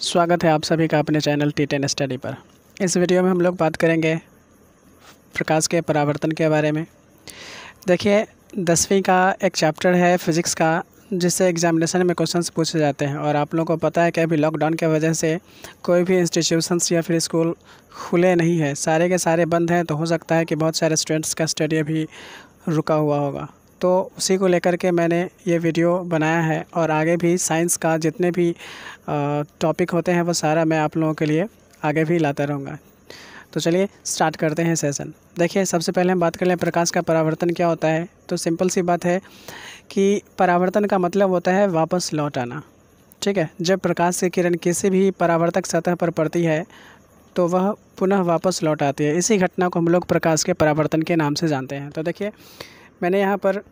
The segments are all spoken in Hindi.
स्वागत है आप सभी का अपने चैनल टी टेन स्टडी पर। इस वीडियो में हम लोग बात करेंगे प्रकाश के परावर्तन के बारे में। देखिए, दसवीं का एक चैप्टर है फिज़िक्स का, जिससे एग्जामिनेशन में क्वेश्चंस पूछे जाते हैं और आप लोगों को पता है कि अभी लॉकडाउन की वजह से कोई भी इंस्टीट्यूशंस या फिर स्कूल खुले नहीं है। सारे के सारे बंद हैं तो हो सकता है कि बहुत सारे स्टूडेंट्स का स्टडी अभी रुका हुआ होगा। तो उसी को लेकर के मैंने ये वीडियो बनाया है और आगे भी साइंस का जितने भी टॉपिक होते हैं वो सारा मैं आप लोगों के लिए आगे भी लाता रहूँगा। तो चलिए स्टार्ट करते हैं सेशन देखिए, सबसे पहले हम बात कर लें प्रकाश का परावर्तन क्या होता है। तो सिंपल सी बात है कि परावर्तन का मतलब होता है वापस लौट आना। ठीक है, जब प्रकाश की किरण किसी भी परावर्तक सतह पर पड़ती है तो वह पुनः वापस लौट आती है। इसी घटना को हम लोग प्रकाश के परावर्तन के नाम से जानते हैं। तो देखिए, मैंने यहाँ पर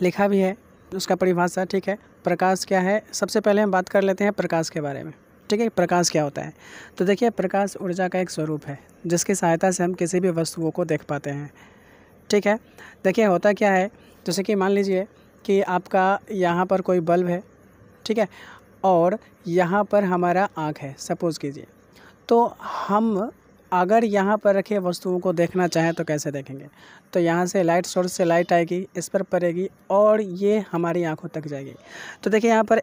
लिखा भी है, उसका परिभाषा ठीक है। प्रकाश क्या है? सबसे पहले हम बात कर लेते हैं प्रकाश के बारे में। ठीक है, प्रकाश क्या होता है? तो देखिए, प्रकाश ऊर्जा का एक स्वरूप है, जिसकी सहायता से हम किसी भी वस्तुओं को देख पाते हैं। ठीक है? देखिए, होता क्या है? जैसे कि मान लीजिए कि आपका यहाँ पर कोई बल्ब है, ठीक है? और यहाँ पर हमारा आँख है, सपोज़ कीजिए। तो हम अगर यहाँ पर रखे वस्तुओं को देखना चाहें तो कैसे देखेंगे? तो यहाँ से लाइट सोर्स से लाइट आएगी, इस पर पड़ेगी और ये हमारी आँखों तक जाएगी। तो देखिए यहाँ पर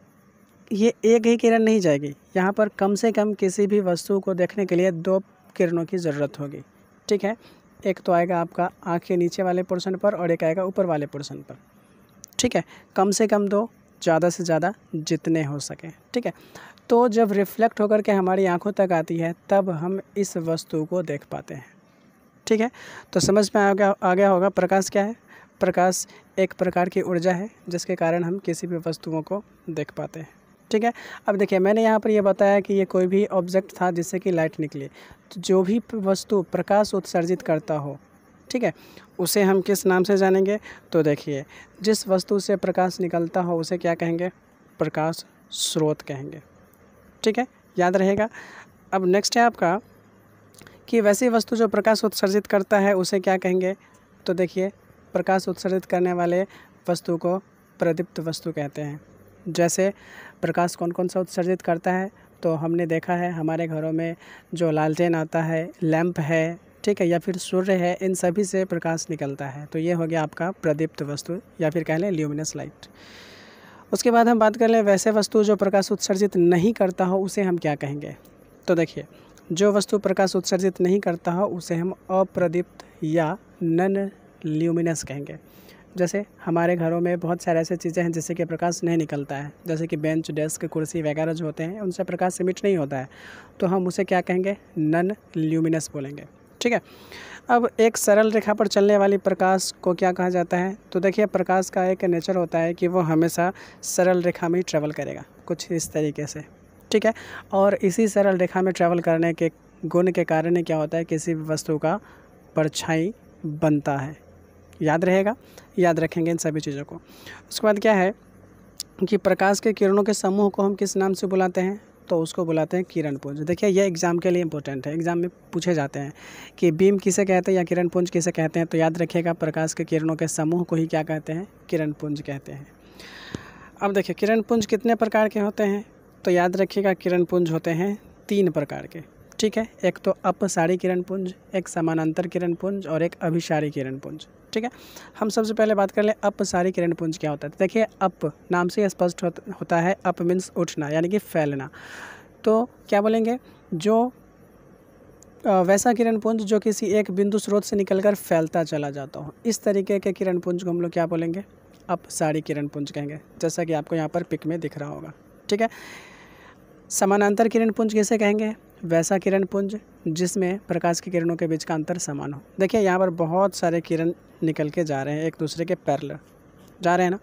ये एक ही किरण नहीं जाएगी। यहाँ पर कम से कम किसी भी वस्तु को देखने के लिए दो किरणों की ज़रूरत होगी। ठीक है? एक तो आएगा आपका आँख के नीचे वाले पोर्शन पर और एक आएगा ऊपर वाले पोर्शन पर। ठीक है? कम से कम दो, ज़्यादा से ज़्यादा जितने हो सके। ठीक है? तो जब रिफ्लेक्ट होकर के हमारी आँखों तक आती है, तब हम इस वस्तु को देख पाते हैं। ठीक है? तो समझ में आ गया आ गया होगा प्रकाश क्या है? प्रकाश एक प्रकार की ऊर्जा है, जिसके कारण हम किसी भी वस्तुओं को देख पाते हैं। ठीक है? अब देखिए, मैंने यहाँ पर यह बताया कि ये कोई भी ऑब्जेक्ट था जिससे कि लाइट निकली। तो जो भी वस्तु प्रकाश उत्सर्जित करता हो, ठीक है? उसे हम किस नाम से जानेंगे? तो देखिए, जिस वस्तु से प्रकाश निकलता हो, उसे क्या कहेंगे? प्रकाश स्रोत कहेंगे। ठीक है? याद रहेगा। अब नेक्स्ट है आपका कि वैसी वस्तु जो प्रकाश उत्सर्जित करता है, उसे क्या कहेंगे? तो देखिए, प्रकाश उत्सर्जित करने वाले वस्तु को प्रदीप्त वस्तु कहते हैं। जैसे प्रकाश कौन कौन सा उत्सर्जित करता है तो हमने देखा है हमारे घरों में जो लालटेन आता है, लैंप है, ठीक है, या फिर सूर्य है, इन सभी से प्रकाश निकलता है। तो ये हो गया आपका प्रदीप्त वस्तु या फिर कह लें ल्यूमिनस लाइट। उसके बाद हम बात कर लें वैसे वस्तु जो प्रकाश उत्सर्जित नहीं करता हो, उसे हम क्या कहेंगे? तो देखिए, जो वस्तु प्रकाश उत्सर्जित नहीं करता हो, उसे हम अप्रदीप्त या नन ल्यूमिनस कहेंगे। जैसे हमारे घरों में बहुत सारे ऐसे चीज़ें हैं जिससे कि प्रकाश नहीं निकलता है। जैसे कि बेंच, डेस्क, कुर्सी वगैरह जो होते हैं, उनसे प्रकाश सिमिट नहीं होता है। तो हम उसे क्या कहेंगे? नन ल्यूमिनस बोलेंगे। ठीक है? अब एक सरल रेखा पर चलने वाली प्रकाश को क्या कहा जाता है? तो देखिए, प्रकाश का एक नेचर होता है कि वो हमेशा सरल रेखा में ही ट्रैवल करेगा, कुछ इस तरीके से, ठीक है? और इसी सरल रेखा में ट्रैवल करने के गुण के कारण ही क्या होता है? किसी भी वस्तु का परछाई बनता है। याद रहेगा? याद रखेंगे इन सभी चीज़ों को। उसके बाद क्या है कि प्रकाश के किरणों के समूह को हम किस नाम से बुलाते हैं? तो उसको बुलाते हैं किरण पुंज। देखिए, ये एग्ज़ाम के लिए इंपॉर्टेंट है। एग्ज़ाम में पूछे जाते हैं कि बीम किसे कहते हैं या किरण पुंज किसे कहते हैं तो याद रखिएगा, प्रकाश के किरणों के समूह को ही क्या कहते हैं? किरण पुंज कहते हैं। अब देखिए, किरण पुंज कितने प्रकार के होते हैं? तो याद रखिएगा, किरण पुंज होते हैं तीन प्रकार के। ठीक है? एक तो अपसारी किरण पुंज, एक समानांतर किरण पुंज और एक अभिसारी किरण पुंज, ठीक है? हम सबसे पहले बात कर लें अपसारी किरण पुंज क्या होता है। देखिए, अप नाम से स्पष्ट होता है अप मीन्स उठना, यानी कि फैलना। तो क्या बोलेंगे? जो वैसा किरण पुंज जो किसी एक बिंदु स्रोत से निकलकर फैलता चला जाता हो। इस तरीके के किरण पुंज को हम लोग क्या बोलेंगे? अपसारी किरण पुंज कहेंगे, जैसा कि आपको यहाँ पर पिक में दिख रहा होगा, ठीक है? समानांतर किरण पुंज कैसे कहेंगे? वैसा किरण पुंज, जिसमें प्रकाश की किरणों के बीच का अंतर समान हो। देखिए, यहाँ पर बहुत सारे किरण निकल के जा रहे हैं, एक दूसरे के पैरल जा रहे हैं ना?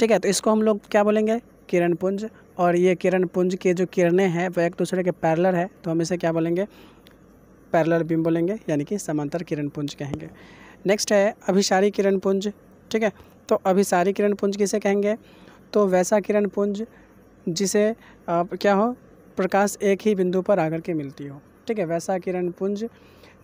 ठीक है तो इसको हम लोग क्या बोलेंगे? किरण पुंज। और ये किरण पुंज के जो किरणें हैं वह एक दूसरे के पैरलर है तो हम इसे क्या बोलेंगे? पैरलर बीम बोलेंगे, यानी कि समांतर किरण पुंज कहेंगे। नेक्स्ट है, अभिसारी किरण पुंज। ठीक है तो अभिसारी किरण पुंज किसे कहेंगे? तो वैसा किरण पुंज, जिसे आप, क्या हो? प्रकाश एक ही बिंदु पर आकर के मिलती हो। ठीक है, वैसा किरण पुंज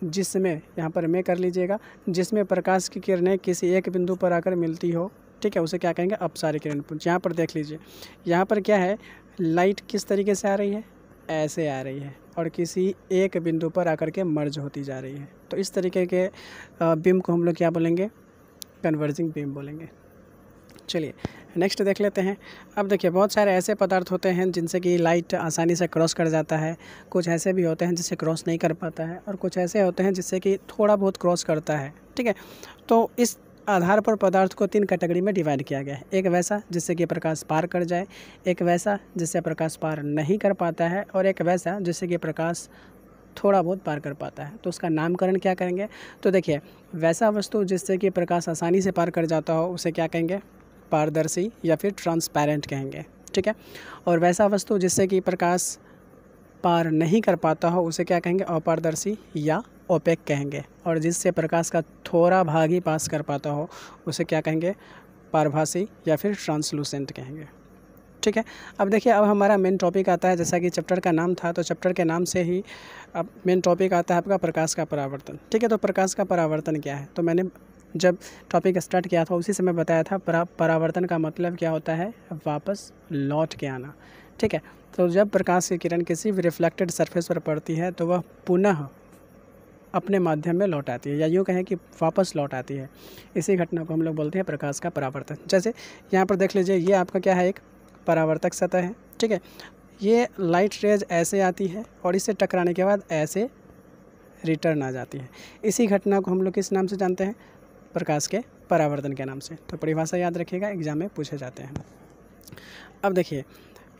जिसमें, यहाँ पर मैं कर लीजिएगा, जिसमें प्रकाश की किरणें किसी एक बिंदु पर आकर मिलती हो, ठीक है, उसे क्या कहेंगे? अपसारी किरण पुंज। यहाँ पर देख लीजिए, यहाँ पर क्या है, लाइट किस तरीके से आ रही है? ऐसे आ रही है और किसी एक बिंदु पर आकर के मर्ज होती जा रही है। तो इस तरीके के बिम को हम लोग क्या बोलेंगे? कन्वर्जिंग बीम बोलेंगे। चलिए नेक्स्ट देख लेते हैं। अब देखिए, बहुत सारे ऐसे पदार्थ होते हैं जिनसे कि लाइट आसानी से क्रॉस कर जाता है। कुछ ऐसे भी होते हैं जिससे क्रॉस नहीं कर पाता है और कुछ ऐसे होते हैं जिससे कि थोड़ा बहुत क्रॉस करता है, ठीक है? तो इस आधार पर पदार्थ को तीन कैटेगरी में डिवाइड किया गया है। एक वैसा, जिससे कि प्रकाश पार कर जाए, एक वैसा, जिससे प्रकाश पार नहीं कर पाता है और एक वैसा, जिससे कि प्रकाश थोड़ा बहुत पार कर पाता है। तो उसका नामकरण क्या करेंगे? तो देखिए, वैसा वस्तु जिससे कि प्रकाश आसानी से पार कर जाता हो, उसे क्या कहेंगे? पारदर्शी या फिर ट्रांसपेरेंट कहेंगे, ठीक है? और वैसा वस्तु जिससे कि प्रकाश पार नहीं कर पाता हो, उसे क्या कहेंगे? अपारदर्शी या ओपेक कहेंगे। और जिससे प्रकाश का थोड़ा भाग ही पास कर पाता हो, उसे क्या कहेंगे? पारभाषी या फिर ट्रांसलूसेंट कहेंगे, ठीक है? अब देखिए, अब हमारा मेन टॉपिक आता है, जैसा कि चैप्टर का नाम था तो चैप्टर के नाम से ही अब मेन टॉपिक आता है आपका प्रकाश का परावर्तन, ठीक है? तो प्रकाश का परावर्तन क्या है? तो मैंने जब टॉपिक स्टार्ट किया था, उसी समय बताया था परावर्तन का मतलब क्या होता है? वापस लौट के आना। ठीक है? तो जब प्रकाश की किरण किसी भी रिफ्लेक्टेड सरफेस पर पड़ती है तो वह पुनः अपने माध्यम में लौट आती है, या यूँ कहें कि वापस लौट आती है। इसी घटना को हम लोग बोलते हैं प्रकाश का परावर्तन। जैसे यहाँ पर देख लीजिए, ये आपका क्या है? एक परावर्तक सतह है। ठीक है? ये लाइट रेज ऐसे आती है और इसे टकराने के बाद ऐसे रिटर्न आ जाती है। इसी घटना को हम लोग किस नाम से जानते हैं? प्रकाश के परावर्तन के नाम से। तो परिभाषा याद रखिएगा एग्ज़ाम में पूछे जाते हैं। अब देखिए,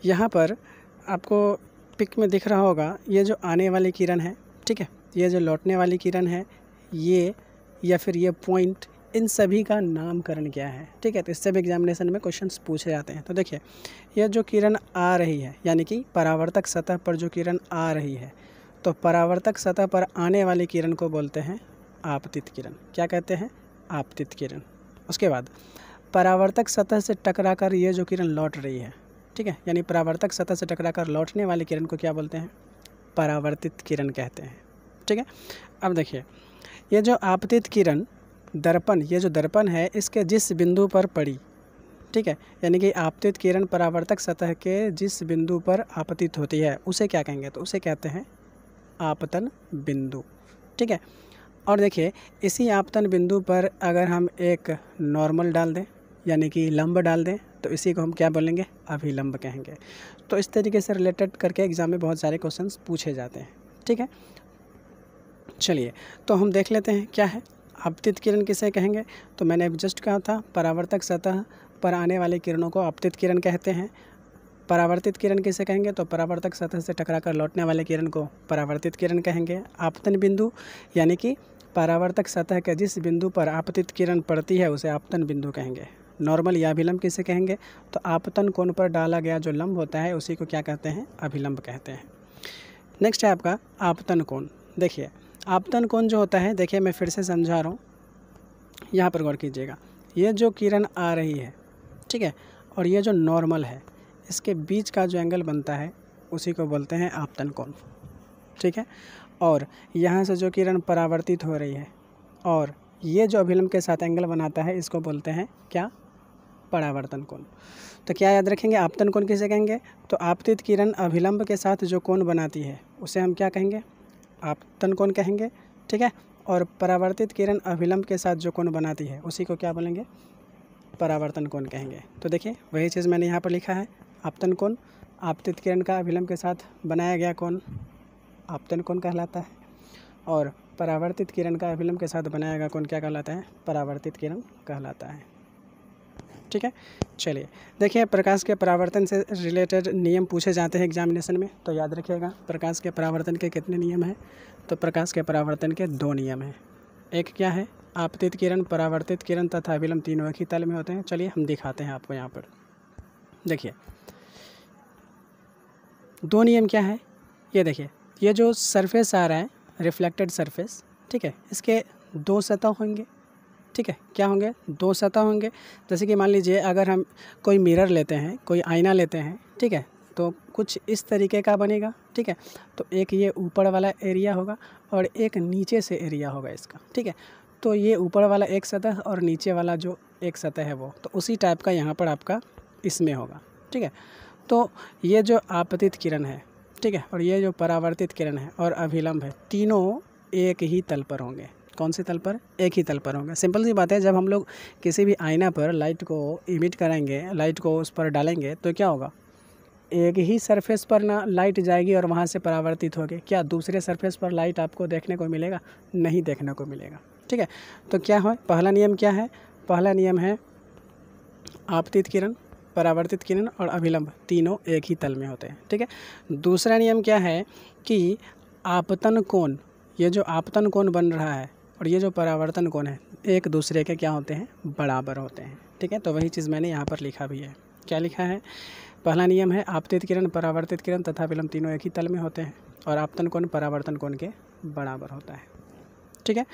यहाँ पर आपको पिक में दिख रहा होगा, ये जो आने वाली किरण है, ठीक है? ये जो लौटने वाली किरण है, ये या फिर ये पॉइंट इन सभी का नामकरण क्या है, ठीक है? तो इससे भी एग्जामिनेशन में क्वेश्चंस पूछे जाते हैं। तो देखिए यह जो किरण आ रही है, यानी कि परावर्तक सतह पर जो किरण आ रही है तो परावर्तक सतह पर आने वाली किरण को बोलते हैं आपतित किरण। क्या कहते हैं? आपतित किरण। उसके बाद, परावर्तक सतह से टकराकर ये जो किरण लौट रही है, ठीक है? यानी परावर्तक सतह से टकराकर लौटने वाली किरण को क्या बोलते हैं? परावर्तित किरण कहते हैं, ठीक है? अब देखिए, ये जो आपतित किरण दर्पण, ये जो दर्पण है, इसके जिस बिंदु पर पड़ी, ठीक है? यानी कि आपतित किरण परावर्तक सतह के जिस बिंदु पर आपतित होती है, उसे क्या कहेंगे? तो उसे कहते हैं आपतन बिंदु, ठीक है? और देखिए, इसी आपतन बिंदु पर अगर हम एक नॉर्मल डाल दें, यानी कि लंब डाल दें तो इसी को हम क्या बोलेंगे? अभिलंब कहेंगे। तो इस तरीके से रिलेटेड करके एग्ज़ाम में बहुत सारे क्वेश्चंस पूछे जाते हैं। ठीक है? चलिए तो हम देख लेते हैं क्या है। आपतित किरण किसे कहेंगे? तो मैंने जस्ट कहा था, परावर्तक सतह पर आने वाली किरणों को आपतित किरण कहते हैं। परावर्तित किरण किसे कहेंगे? तो परावर्तक सतह से टकराकर लौटने वाले किरण को परावर्तित किरण कहेंगे। आपतन बिंदु, यानी कि परावर्तक सतह के जिस बिंदु पर आपतित किरण पड़ती है, उसे आपतन बिंदु कहेंगे। नॉर्मल या अभिलंब किसे कहेंगे? तो आपतन कोण पर डाला गया जो लंब होता है, उसी को क्या कहते हैं? अभिलंब कहते हैं। नेक्स्ट है आपका आपतन कोण। देखिए, आपतन कोण जो होता है, देखिए मैं फिर से समझा रहा हूँ। यहाँ पर गौर कीजिएगा। ये जो किरण आ रही है, ठीक है, और ये जो नॉर्मल है, इसके बीच का जो एंगल बनता है, उसी को बोलते हैं आपतन कोण। ठीक है? और यहाँ से जो किरण परावर्तित हो रही है और ये जो अभिलंब के साथ एंगल बनाता है, इसको बोलते हैं क्या? परावर्तन कोण। तो क्या याद रखेंगे? आपतन कोण किसे कहेंगे? तो आपतित किरण अभिलंब के साथ जो कोण बनाती है, उसे हम क्या कहेंगे? आपतन कोण कहेंगे, ठीक है? और परावर्तित किरण अभिलंब के साथ जो कोण बनाती है, उसी को क्या बोलेंगे? परावर्तन कोण कहेंगे। तो देखिए, वही चीज़ मैंने यहाँ पर लिखा है, आपतन कोण, आपतित किरण का अभिलंब के साथ बनाया गया कोण। आपतन कोण कहलाता है? और परावर्तित किरण का अभिलंब के साथ बनाया गया कोण क्या कहलाता है? परावर्तित किरण कहलाता है। ठीक है? चलिए, देखिए, प्रकाश के परावर्तन से रिलेटेड नियम पूछे जाते हैं एग्जामिनेशन में तो याद रखिएगा, प्रकाश के परावर्तन के कितने नियम हैं? तो प्रकाश के परावर्तन के दो नियम हैं। एक क्या है? आपतित किरण, परावर्तित किरण तथा अभिलंब तीनों एक ही तल में होते हैं। चलिए, हम दिखाते हैं आपको यहाँ पर। देखिए, दो नियम क्या है? ये देखिए ये जो सरफेस आ रहा है रिफ्लेक्टेड सरफेस ठीक है, इसके दो सतह होंगे, ठीक है, क्या होंगे, दो सतह होंगे। जैसे कि मान लीजिए, अगर हम कोई मिरर लेते हैं, कोई आईना लेते हैं, ठीक है तो कुछ इस तरीके का बनेगा, ठीक है तो एक ये ऊपर वाला एरिया होगा और एक नीचे से एरिया होगा इसका, ठीक है तो ये ऊपर वाला एक सतह और नीचे वाला जो एक सतह है वो तो उसी टाइप का यहाँ पर आपका इसमें होगा, ठीक है तो ये जो आपतित किरण है ठीक है, और ये जो परावर्तित किरण है और अभिलंब है, तीनों एक ही तल पर होंगे। कौन से तल पर? एक ही तल पर होंगे। सिंपल सी बात है, जब हम लोग किसी भी आईना पर लाइट को इमिट करेंगे, लाइट को उस पर डालेंगे तो क्या होगा? एक ही सरफेस पर ना लाइट जाएगी और वहाँ से परावर्तित होगी। क्या दूसरे सरफेस पर लाइट आपको देखने को मिलेगा? नहीं देखने को मिलेगा। ठीक है तो क्या है? पहला नियम क्या है? पहला नियम है, आपतित किरण परावर्तित किरण और अभिलंब तीनों एक ही तल में होते हैं, ठीक है? दूसरा नियम क्या है कि आपतन कोण, ये जो आपतन कोण बन रहा है और ये जो परावर्तन कोण है, एक दूसरे के क्या होते हैं? बराबर होते हैं, ठीक है? तो वही चीज़ मैंने यहाँ पर लिखा भी है। क्या लिखा है? पहला नियम है, आपतित किरण, परावर्तित किरण तथा विलंब तीनों एक ही तल में होते हैं और आपतन कोण, परावर्तन कोण के बराबर होता है, ठीक है?